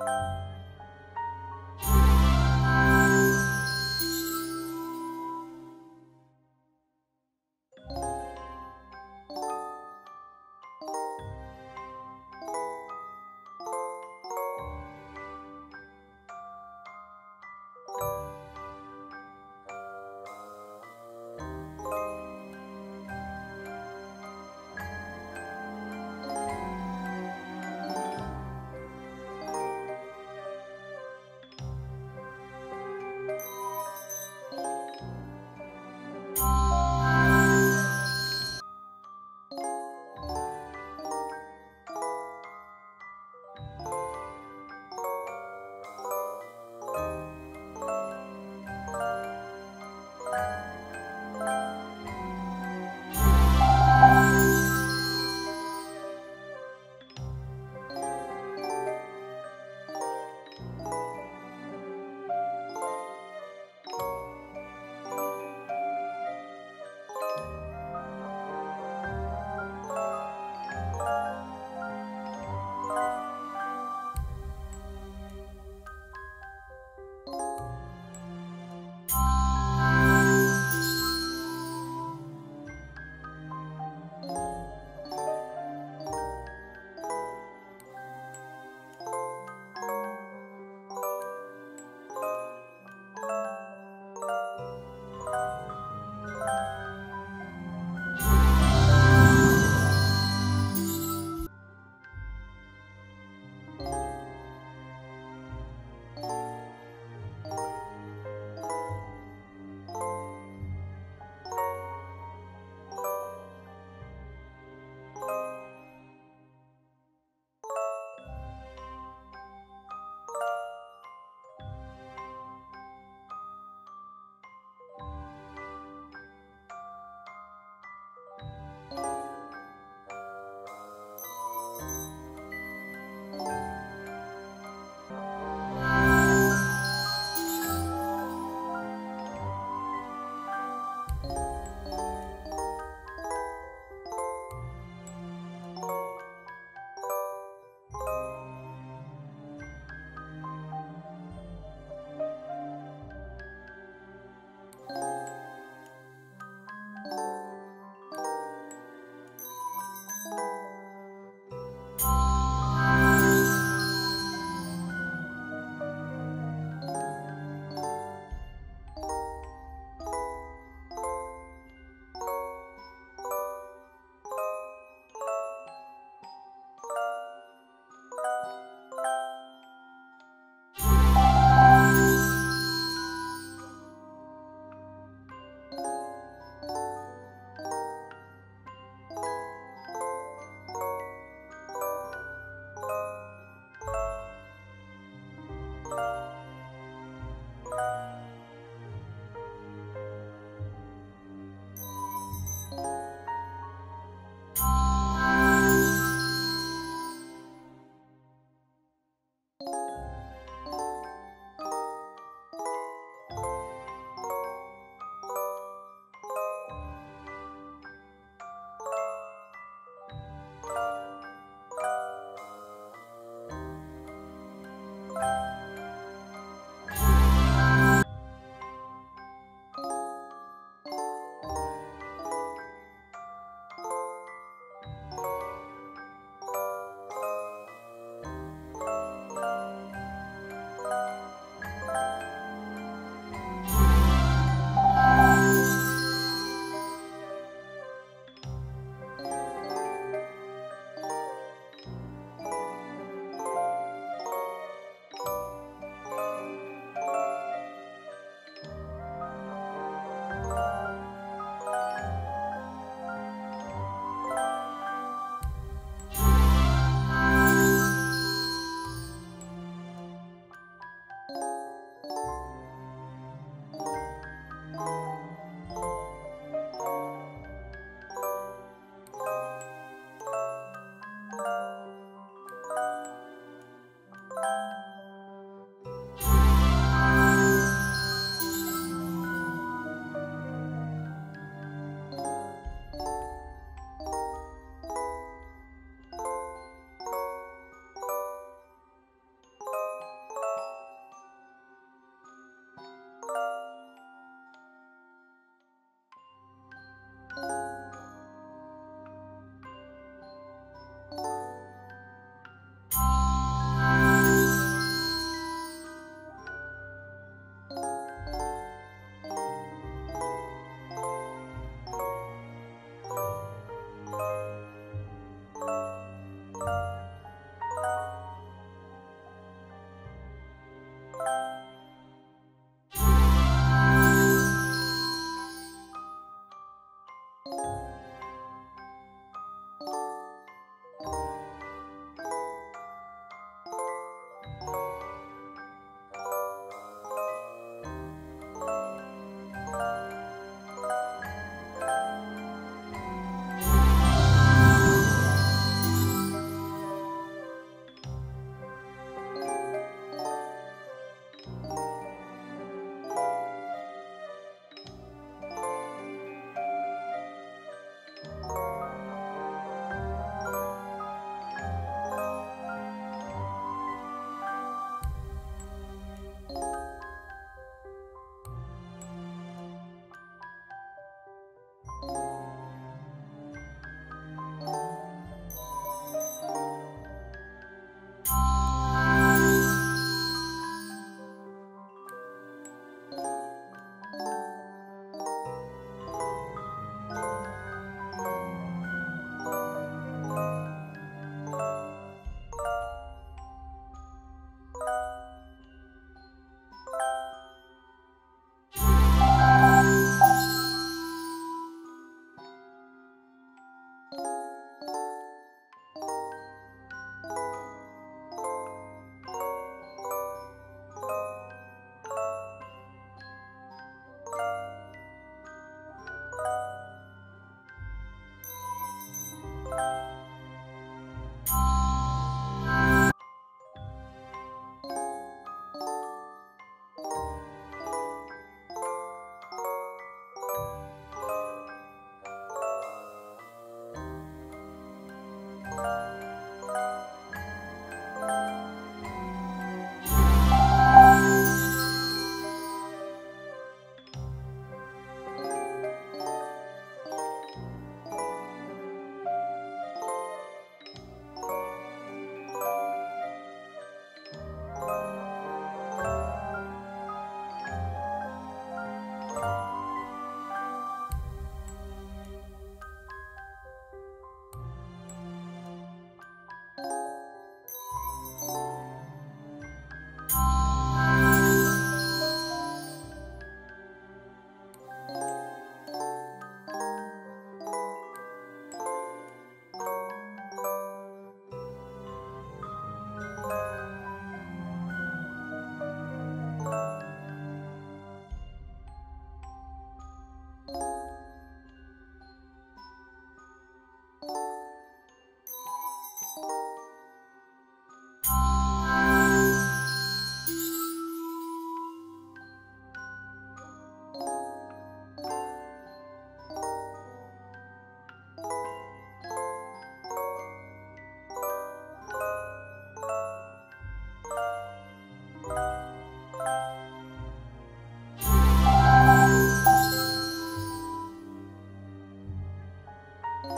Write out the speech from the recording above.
Música Música